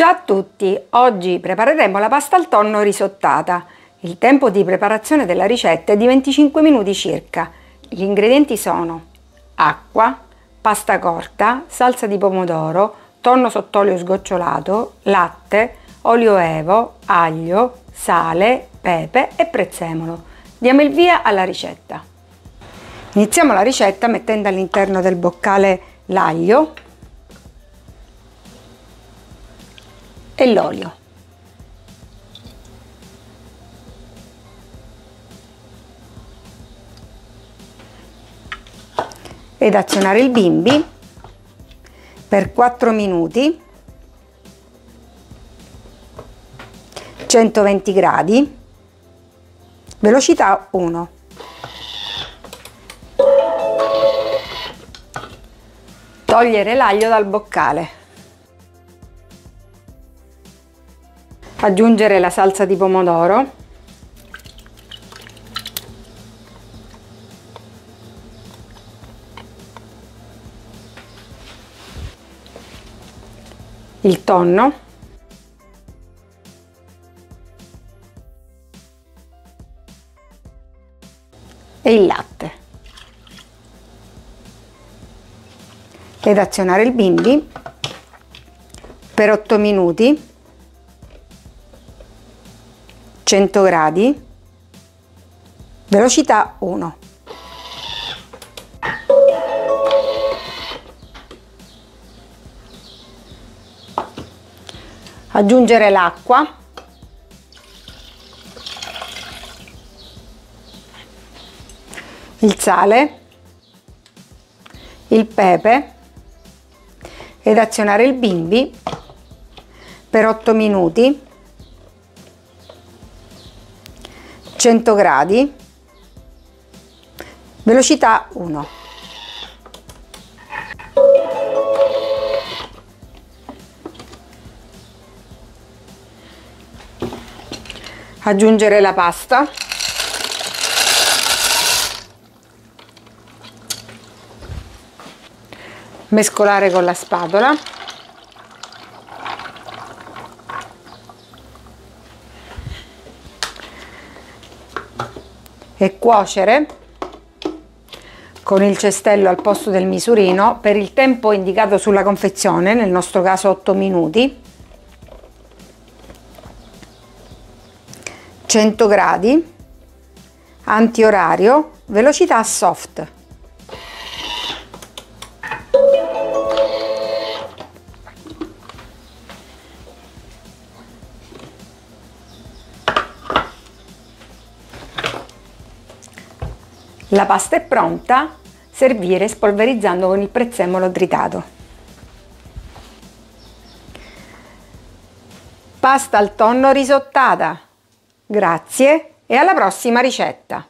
Ciao a tutti, oggi prepareremo la pasta al tonno risottata. Il tempo di preparazione della ricetta è di 25 minuti circa. Gli ingredienti sono acqua, pasta corta, salsa di pomodoro, tonno sott'olio sgocciolato, latte, olio evo, aglio, sale, pepe e prezzemolo. Diamo il via alla ricetta. Iniziamo la ricetta mettendo all'interno del boccale l'aglio e l'olio. Ed azionare il bimbi per 4 minuti 120 gradi velocità 1 togliere l'aglio dal boccale aggiungere la salsa di pomodoro. Il tonno. E il latte. Ed azionare il bimbi per 8 minuti 100 gradi, velocità 1. Aggiungere l'acqua. Il sale, il pepe ed azionare il bimbi per 8 minuti 100 gradi, velocità 1. Aggiungere la pasta. Mescolare con la spatola. E cuocere con il cestello al posto del misurino per il tempo indicato sulla confezione, nel nostro caso 8 minuti, 100 gradi, antiorario, velocità soft. La pasta è pronta, servire spolverizzando con il prezzemolo tritato. Pasta al tonno risottata. Grazie e alla prossima ricetta!